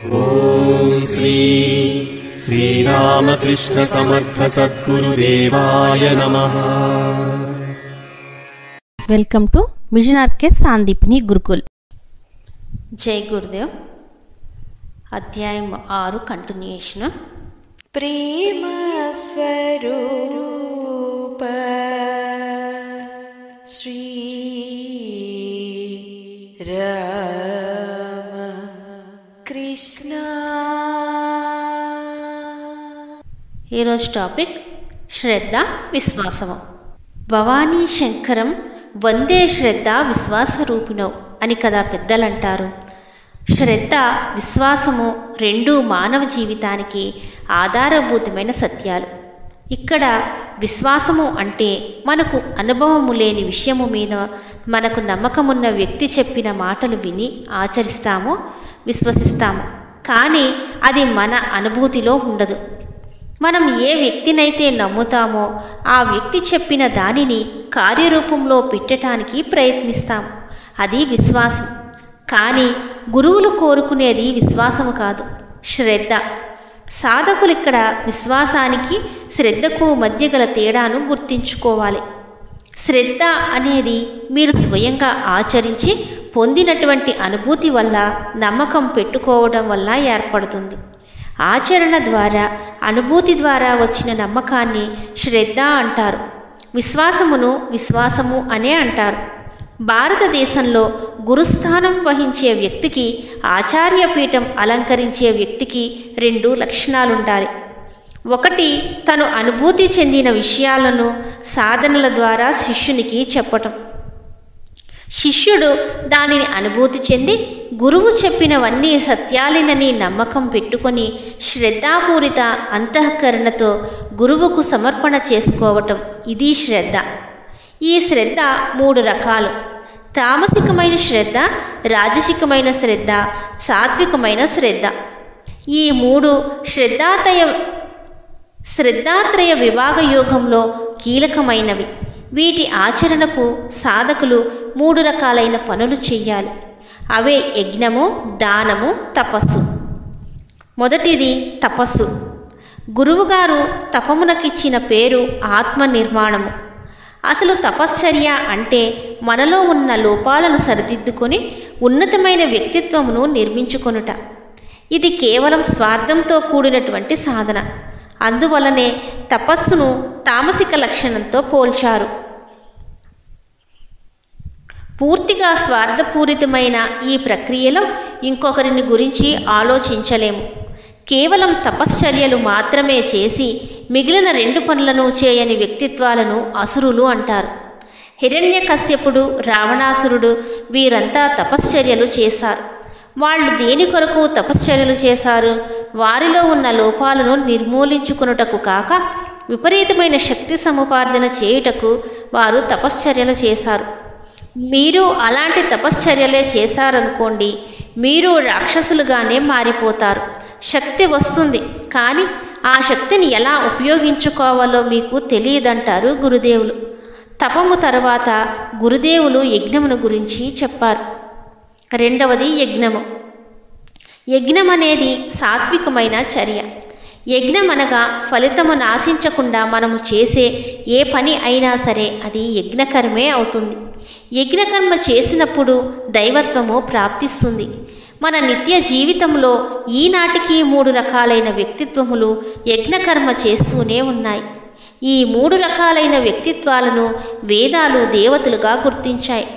ॐ श्री श्रीरामकृष्णसमर्थसद्गुरुदेवाय नमः welcome to mission RK Sandeepani Gurukul జై గురుదేవ్ అధ్యాయం ఆరు కంటిన్యూషన్ ప్రేమ స్వరూప శ్రీ రామ ఈరోజు టాపిక్ శ్రద్ధ విశ్వాసము. భవానీ శంకరం వందే శ్రద్ధ విశ్వాస రూపిణో అని కదా పెద్దలంటారు. శ్రద్ధ విశ్వాసము రెండు మానవ జీవితానికి ఆధారభూతమైన సత్యాలు. ఇక్కడ విశ్వాసము అంటే మనకు అనుభవము లేని విషయము మీద మనకు నమ్మకమున్న వ్యక్తి చెప్పిన మాటలు విని ఆచరిస్తాము విశ్వసిస్తాము. కానీ అది మన అనుభూతిలో ఉండదు. మనం ఏ వ్యక్తినైతే నమ్ముతామో ఆ వ్యక్తి చెప్పిన దానిని కార్యరూపంలో పెట్టడానికి ప్రయత్నిస్తాం. అది విశ్వాసం. కానీ గురువులు కోరుకునేది విశ్వాసము కాదు శ్రద్ధ. సాధకులు ఇక్కడ విశ్వాసానికి శ్రద్ధకు మధ్య గల తేడాను గుర్తించుకోవాలి. శ్రద్ధ అనేది మీరు స్వయంగా ఆచరించి పొందినటువంటి అనుభూతి వల్ల నమ్మకం పెట్టుకోవడం వల్ల ఏర్పడుతుంది. ఆచరణ ద్వారా అనుభూతి ద్వారా వచ్చిన నమ్మకాన్ని శ్రద్ధ అంటారు. విశ్వాసమును విశ్వాసము అనే అంటారు. భారతదేశంలో గురుస్థానం వహించే వ్యక్తికి ఆచార్యపీఠం అలంకరించే వ్యక్తికి రెండు లక్షణాలుండాలి ఒకటి తను అనుభూతి చెందిన విషయాలను సాధనల ద్వారా శిష్యునికి చెప్పటం. శిష్యుడు దానిని అనుభూతి చెంది గురువు చెప్పినవన్నీ సత్యాలినని నమ్మకం పెట్టుకొని శ్రద్ధాపూరిత అంతఃకరణతో గురువుకు సమర్పణ చేసుకోవటం ఇది శ్రద్ధ. ఈ శ్రద్ధ మూడు రకాలు. తామసికమైన శ్రద్ధ రాజసికమైన శ్రద్ధ సాత్వికమైన శ్రద్ధ. ఈ మూడు శ్రద్ధాతయ శ్రద్ధాత్రయ విభాగ యోగంలో కీలకమైనవి. వీటి ఆచరణకు సాధకులు మూడు రకాలైన పనులు చేయాలి అవే యజ్ఞము దానము తపస్సు. మొదటిది తపస్సు. గురువుగారు తపమునకిచ్చిన పేరు ఆత్మ నిర్మాణము అసలు తపశ్చర్య అంటే మనలో ఉన్న లోపాలను సరిదిద్దుకొని ఉన్నతమైన వ్యక్తిత్వమును నిర్మించుకొనుట. ఇది కేవలం స్వార్థంతో కూడినటువంటి సాధన. అందువలనే తపస్సును తామసిక లక్షణంతో పోల్చారు. పూర్తిగా స్వార్థపూరితమైన ఈ ప్రక్రియలో ఇంకొకరిని గురించి ఆలోచించలేము. కేవలం తపశ్చర్యలు మాత్రమే చేసి మిగిలిన రెండు పనులను చేయని వ్యక్తిత్వాలను అసురులు అంటారు. హిరణ్యకశ్యపుడు రావణాసురుడు వీరంతా తపశ్చర్యలు చేశారు. వాళ్ళు దేని కొరకు తపశ్చర్యలు చేశారు? వారిలో ఉన్న లోపాలను నిర్మూలించుకునుటకు కాక విపరీతమైన శక్తి సముపార్జన చేయుటకు వారు తపశ్చర్యలు చేశారు. మీరు అలాంటి తపశ్చర్యలే చేశారనుకోండి మీరు రాక్షసులుగానే మారిపోతారు. శక్తి వస్తుంది కానీ ఆ శక్తిని ఎలా ఉపయోగించుకోవాలో మీకు తెలియదంటారు గురుదేవులు. తపము తర్వాత గురుదేవులు యజ్ఞమును గురించి చెప్పారు. రెండవది యజ్ఞము. యజ్ఞం అనేది సాత్వికమైన చర్య. యజ్ఞం అనగా ఫలితము నాశించకుండా మనము చేసే ఏ పని అయినా సరే అది యజ్ఞకర్మే అవుతుంది. యజ్ఞకర్మ చేసినప్పుడు దైవత్వము ప్రాప్తిస్తుంది. మన నిత్య జీవితంలో ఈనాటికి మూడు రకాలైన వ్యక్తిత్వములు యజ్ఞకర్మ చేస్తూనే ఉన్నాయి. ఈ మూడు రకాలైన వ్యక్తిత్వాలను వేదాలు దేవతలుగా గుర్తించాయి.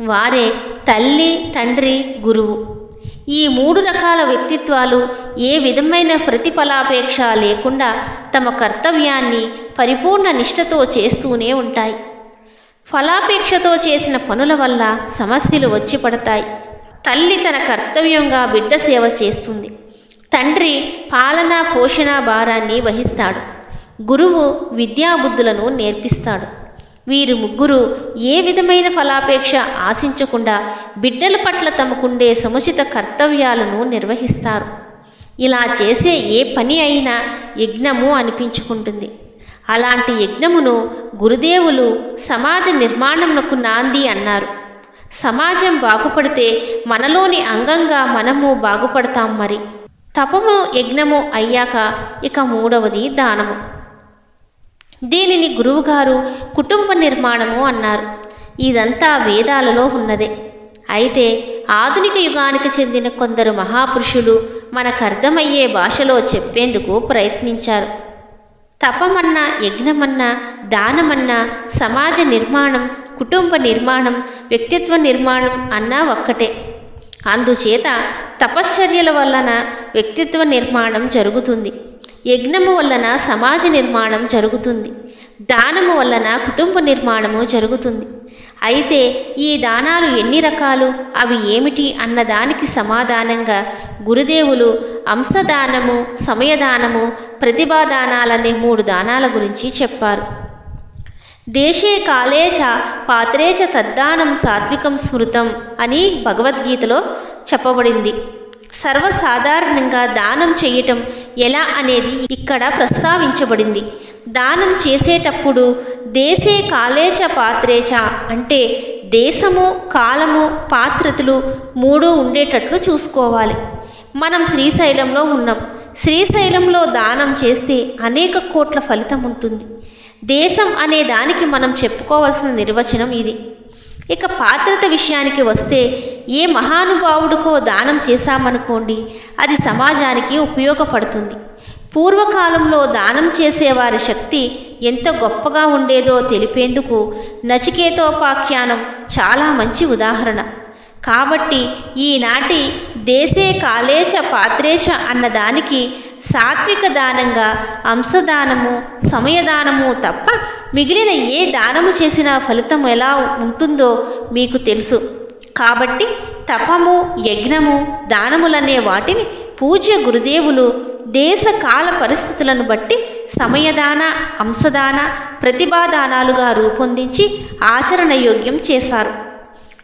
వారే తల్లి తండ్రి గురువు. ఈ మూడు రకాల వ్యక్తిత్వాలు ఏ విధమైన ప్రతిఫలాపేక్ష లేకుండా తమ కర్తవ్యాన్ని పరిపూర్ణ నిష్ఠతో చేస్తూనే ఉంటాయి. ఫలాపేక్షతో చేసిన పనుల వల్ల సమస్యలు వచ్చి పడతాయి. తల్లి తన కర్తవ్యంగా బిడ్డ సేవ చేస్తుంది. తండ్రి పాలన పోషణ భారాన్ని వహిస్తాడు. గురువు విద్యాబుద్ధులను నేర్పిస్తాడు. వీరు ముగ్గురు ఏ విధమైన ఫలాపేక్ష ఆశించకుండా బిడ్డల పట్ల తమకుండే సముచిత కర్తవ్యాలను నిర్వహిస్తారు. ఇలా చేసే ఏ పని అయినా యజ్ఞము అనిపించుకుంటుంది. అలాంటి యజ్ఞమును గురుదేవులు సమాజ నిర్మాణమునకు నాంది అన్నారు. సమాజం బాగుపడితే మనలోని అంగంగా మనము బాగుపడతాం మరి. తపము యజ్ఞము అయ్యాక ఇక మూడవది దానము. దీనిని గురువుగారు కుటుంబ నిర్మాణము అన్నారు. ఇదంతా వేదాలలో ఉన్నదే. అయితే ఆధునిక యుగానికి చెందిన కొందరు మహాపురుషులు మనకు అర్థమయ్యే భాషలో చెప్పేందుకు ప్రయత్నించారు. తపమన్నా యజ్ఞమన్నా దానమన్నా సమాజ నిర్మాణం కుటుంబ నిర్మాణం వ్యక్తిత్వ నిర్మాణం అన్నా ఒక్కటే. అందుచేత తపశ్చర్యల వలన వ్యక్తిత్వ నిర్మాణం జరుగుతుంది. యజ్ఞము వలన సమాజ నిర్మాణం జరుగుతుంది. దానము వలన కుటుంబ నిర్మాణము జరుగుతుంది. అయితే ఈ దానాలు ఎన్ని రకాలు? అవి ఏమిటి అన్నదానికి సమాధానంగా గురుదేవులు అంశదానము సమయదానము ప్రతిభాదానాలనే మూడు దానాల గురించి చెప్పారు. దేశే కాలే చ పాత్రే చ తద్దానం సాత్వికం స్మృతం అని భగవద్గీతలో చెప్పబడింది. సర్వసాధారణంగా దానం చేయటం ఎలా అనేది ఇక్కడ ప్రస్తావించబడింది. దానం చేసేటప్పుడు దేశే కాలేచ పాత్రేచ అంటే దేశము కాలము పాత్రతలు మూడు ఉండేటట్లు చూసుకోవాలి. మనం శ్రీశైలంలో ఉన్నాం. శ్రీశైలంలో దానం చేస్తే అనేక కోట్ల ఫలితం ఉంటుంది. దేశం అనే దానికి మనం చెప్పుకోవాల్సిన నిర్వచనం ఇది. ఇక పాత్రత విషయానికి వస్తే ఏ మహానుభావుడికో దానం చేశామనుకోండి అది సమాజానికి ఉపయోగపడుతుంది. పూర్వకాలంలో దానం చేసేవారి శక్తి ఎంత గొప్పగా ఉండేదో తెలిపేందుకు నచికేతోపాఖ్యానం చాలా మంచి ఉదాహరణ. కాబట్టి ఈనాటి దేశే కాలేచ పాత్రేచ అన్నదానికి సాత్విక దానంగా అంశదానము సమయదానము తప్ప మిగిలిన ఏ దానము చేసిన ఫలితం ఎలా ఉంటుందో మీకు తెలుసు. కాబట్టి తపము యజ్ఞము దానములనే వాటిని పూజ్య గురుదేవులు దేశ కాల పరిస్థితులను బట్టి సమయదాన అంశదాన ప్రతిభాదానాలుగా రూపొందించి ఆచరణ యోగ్యం చేశారు.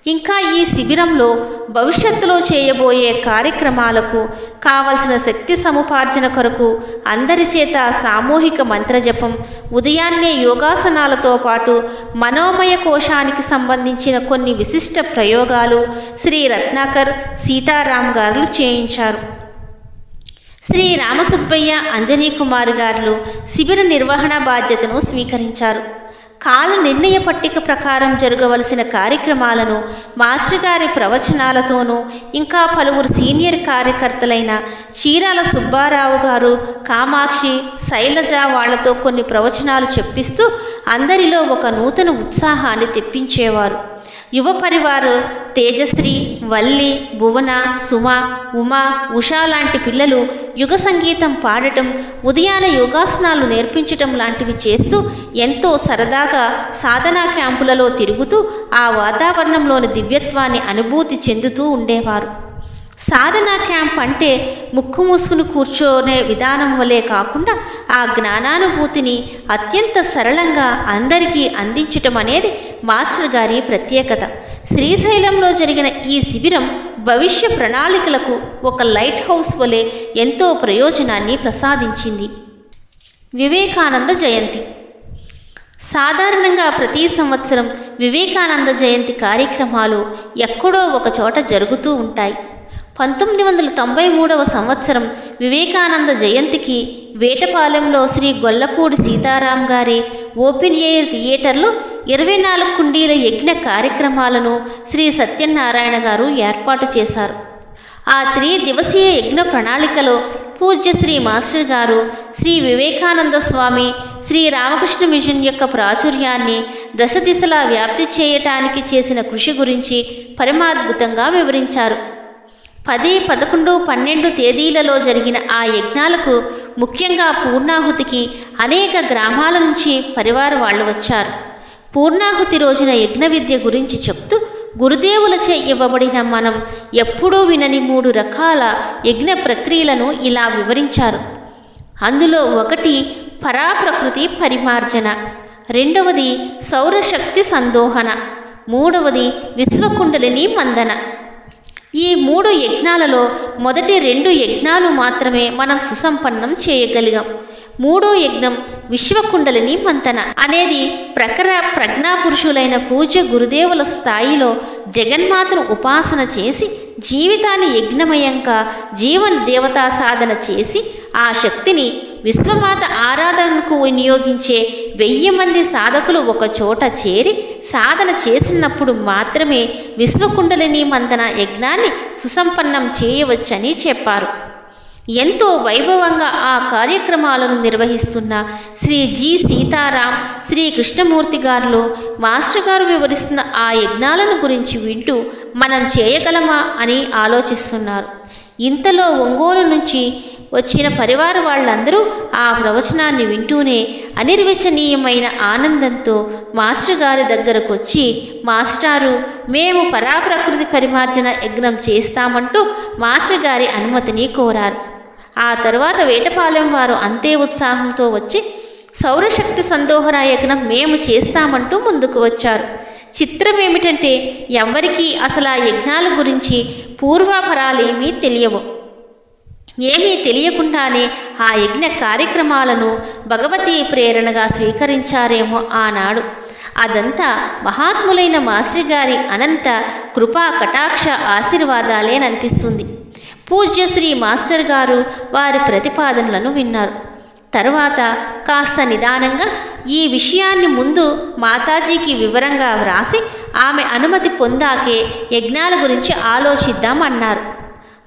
ఇంకా ఈ శిబిరంలో భవిష్యత్తులో చేయబోయే కార్యక్రమాలకు కావలసిన శక్తి సముపార్జన కొరకు అందరి చేత సామూహిక మంత్రజపం ఉదయాన్నే యోగాసనాలతో పాటు మనోమయ కోశానికి సంబంధించిన కొన్ని విశిష్ట ప్రయోగాలు శ్రీ రత్నాకర్ సీతారాం గారు చేయించారు. శ్రీ రామసుబ్బయ్య అంజనీ కుమార్ గారు శిబిర నిర్వహణ బాధ్యతను స్వీకరించారు. కాల నిర్ణయ పట్టిక ప్రకారం జరగవలసిన కార్యక్రమాలను మాస్టర్ గారి ప్రవచనాలతోనూ ఇంకా పలువురు సీనియర్ కార్యకర్తలైన చీరాల సుబ్బారావు గారు కామాక్షి శైలజ వాళ్ళతో కొన్ని ప్రవచనాలు చెప్పిస్తూ అందరిలో ఒక నూతన ఉత్సాహాన్ని తెప్పించేవారు. యువ పరివారు తేజశ్రీ వల్లి భువన సుమ ఉమా ఉషా లాంటి పిల్లలు యుగ సంగీతం పాడటం ఉదయాన యోగాసనాలు నేర్పించటం లాంటివి చేస్తూ ఎంతో సరదాగా సాధనా క్యాంపులలో తిరుగుతూ ఆ వాతావరణంలోని దివ్యత్వాన్ని అనుభూతి చెందుతూ ఉండేవారు. సాధనా క్యాంప్ అంటే ముక్కు మూసుకుని కూర్చోనే విధానం వలె కాకుండా ఆ జ్ఞానానుభూతిని అత్యంత సరళంగా అందరికీ అందించటం అనేది మాస్టర్ గారి ప్రత్యేకత. శ్రీశైలంలో జరిగిన ఈ శిబిరం భవిష్య ప్రణాళికలకు ఒక లైట్ హౌస్ వలె ఎంతో ప్రయోజనాన్ని ప్రసాదించింది. వివేకానంద జయంతి. సాధారణంగా ప్రతి సంవత్సరం వివేకానంద జయంతి కార్యక్రమాలు ఎక్కడో ఒక చోట జరుగుతూ ఉంటాయి. పంతొమ్మిది వందల తొంభై మూడవ సంవత్సరం వివేకానంద జయంతికి వేటపాలెంలో శ్రీ గొల్లపూడి సీతారాం గారి ఓపెన్ ఎయిర్ థియేటర్లో ఇరవై నాలుగు కుండీల యజ్ఞ కార్యక్రమాలను శ్రీ సత్యనారాయణ గారు ఏర్పాటు చేశారు. ఆ త్రి దివసీయ యజ్ఞ ప్రణాళికలో పూజ్య శ్రీ మాస్టర్ గారు శ్రీ వివేకానంద స్వామి శ్రీ రామకృష్ణ మిషన్ యొక్క ప్రాచుర్యాన్ని దశ దిశలా వ్యాప్తి చేయటానికి చేసిన కృషి గురించి పరమాద్భుతంగా వివరించారు. పది పదకొండు పన్నెండు తేదీలలో జరిగిన ఆ యజ్ఞాలకు ముఖ్యంగా పూర్ణాహుతికి అనేక గ్రామాల నుంచి పరివార వాళ్ళు వచ్చారు. పూర్ణాహుతి రోజున యజ్ఞ విద్య గురించి చెప్తూ గురుదేవులచే ఇవ్వబడిన మనం ఎప్పుడూ వినని మూడు రకాల యజ్ఞ ప్రక్రియలను ఇలా వివరించారు. అందులో ఒకటి పరాప్రకృతి పరిమార్జన రెండవది సౌరశక్తి సందోహన మూడవది విశ్వకుండలిని మందన. ఈ మూడు యజ్ఞాలలో మొదటి రెండు యజ్ఞాలు మాత్రమే మనం సుసంపన్నం చేయగలిగాం. మూడో యజ్ఞం విశ్వకుండలిని మంతన. అనేది ప్రఖర ప్రజ్ఞాపురుషులైన పూజ్య గురుదేవుల స్థాయిలో జగన్మాతను ఉపాసన చేసి జీవితాన్ని యజ్ఞమయంగా జీవన దేవతా సాధన చేసి ఆ శక్తిని విశ్వమాత ఆరాధనకు వినియోగించే వెయ్యి మంది సాధకులు ఒక చోట చేరి సాధన చేసినప్పుడు మాత్రమే విశ్వకుండలిని మందన యజ్ఞాన్ని సుసంపన్నం చేయవచ్చని చెప్పారు. ఎంతో వైభవంగా ఆ కార్యక్రమాలను నిర్వహిస్తున్న శ్రీ జి సీతారాం శ్రీ కృష్ణమూర్తి గారు మాస్టర్ గారు వివరిస్తున్న ఆ యజ్ఞాలను గురించి వింటూ మనం చేయగలమా అని ఆలోచిస్తున్నారు. ఇంతలో ఒంగోలు నుంచి వచ్చిన పరివార వాళ్ళందరూ ఆ ప్రవచనాన్ని వింటూనే అనిర్వచనీయమైన ఆనందంతో మాస్టర్ గారి దగ్గరకు వచ్చి మాస్టారు మేము పరాప్రకృతి పరిమార్జన యజ్ఞం చేస్తామంటూ మాస్టర్ గారి అనుమతిని కోరారు. ఆ తర్వాత వేటపాలెం వారు అంతే ఉత్సాహంతో వచ్చి సౌరశక్తి సందోహర యజ్ఞం మేము చేస్తామంటూ ముందుకు వచ్చారు. చిత్రం ఏమిటంటే ఎవరికీ అసలు ఆ యజ్ఞాల గురించి పూర్వాపరాలేమీ తెలియవు. ఏమీ తెలియకుండానే ఆ యజ్ఞ కార్యక్రమాలను భగవతి ప్రేరణగా స్వీకరించారేమో ఆనాడు. అదంతా మహాత్ములైన మాస్టర్ గారి అనంత కృపా కటాక్ష ఆశీర్వాదాలేననిపిస్తుంది పూజ్య శ్రీ మాస్టర్ గారు వారి ప్రతిపాదనలను విన్నారు. తరువాత కాస్త నిదానంగా ఈ విషయాన్ని ముందు మాతాజీకి వివరంగా వ్రాసి ఆమె అనుమతి పొందాకే యజ్ఞాల గురించి ఆలోచిద్దాం అన్నారు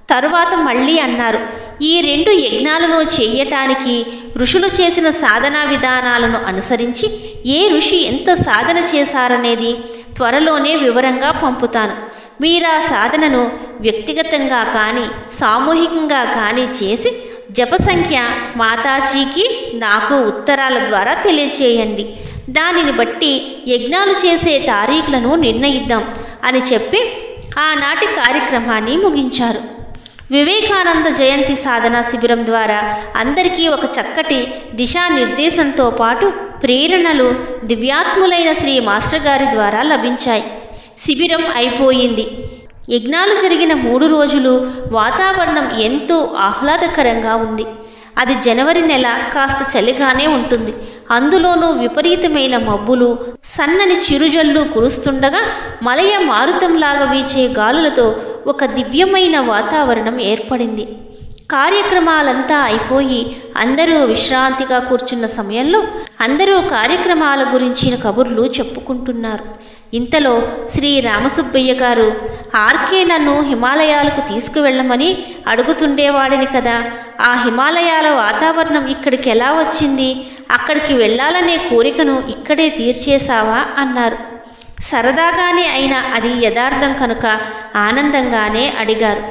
తరువాత మళ్ళీ అన్నారు ఈ రెండు యజ్ఞాలను చేయటానికి ఋషులు చేసిన సాధనా విధానాలను అనుసరించి ఏ ఋషి ఎంత సాధన చేశారనేది త్వరలోనే వివరంగా పంపుతాను. మీరా సాధనను వ్యక్తిగతంగా కానీ సామూహికంగా కానీ చేసి జప సంఖ్య మాతాజీకి నాకు ఉత్తరాల ద్వారా తెలియచేయండి. దానిని బట్టి యజ్ఞాలు చేసే తారీఖులను నిర్ణయిద్దాం అని చెప్పి ఆనాటి కార్యక్రమాన్ని ముగించారు. వివేకానంద జయంతి సాధన శిబిరం ద్వారా అందరికీ ఒక చక్కటి దిశానిర్దేశంతో పాటు ప్రేరణలు దివ్యాత్ములైన శ్రీ మాస్టర్ గారి ద్వారా లభించాయి. శిబిరం అయిపోయింది. యజ్ఞాలు జరిగిన మూడు రోజులు వాతావరణం ఎంతో ఆహ్లాదకరంగా ఉంది. అది జనవరి నెల కాస్త చలిగానే ఉంటుంది. అందులోనూ విపరీతమైన మబ్బులు సన్నని చిరుజల్లు కురుస్తుండగా మలయ మారుతంలాగా వీచే గాలులతో ఒక దివ్యమైన వాతావరణం ఏర్పడింది. కార్యక్రమాలంతా అయిపోయి అందరూ విశ్రాంతిగా కూర్చున్న సమయంలో అందరూ కార్యక్రమాల గురించిన కబుర్లు చెప్పుకుంటున్నారు. ఇంతలో శ్రీ రామసుబ్బయ్య గారు ఆర్కే నన్ను హిమాలయాలకు తీసుకువెళ్ళమని అడుగుతుండేవాడిని కదా. ఆ హిమాలయాల వాతావరణం ఇక్కడికి ఎలా వచ్చింది? అక్కడికి వెళ్ళాలనే కోరికను ఇక్కడే తీర్చేశావా? అన్నారు. సరదాగానే అయినా అది యథార్థం కనుక ఆనందంగానే అడిగారు.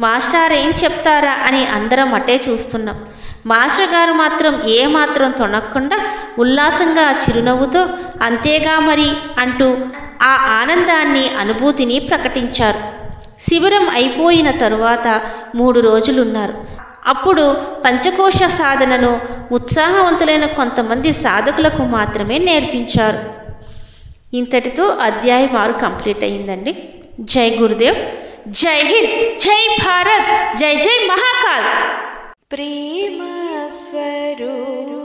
మాస్టర్ ఏం చెప్తారా? అని అందరం అటే చూస్తున్నాం. మాస్టర్ గారు మాత్రం ఏమాత్రం తొనక్కుండా ఉల్లాసంగా చిరునవ్వుతో అంతేగా మరి అంటూ ఆ ఆనందాన్ని అనుభూతిని ప్రకటించారు. శిబిరం అయిపోయిన తరువాత మూడు రోజులున్నారు. అప్పుడు పంచకోశ సాధనను ఉత్సాహవంతులైన కొంతమంది సాధకులకు మాత్రమే నేర్పించారు. ఇంతటితో అధ్యాయం ఆరు కంప్లీట్ అయిందండి. జై గురుదేవ్ జై హింద్ జై భారత్ జై జై మహాకాల్. ప్రేమ స్వరూ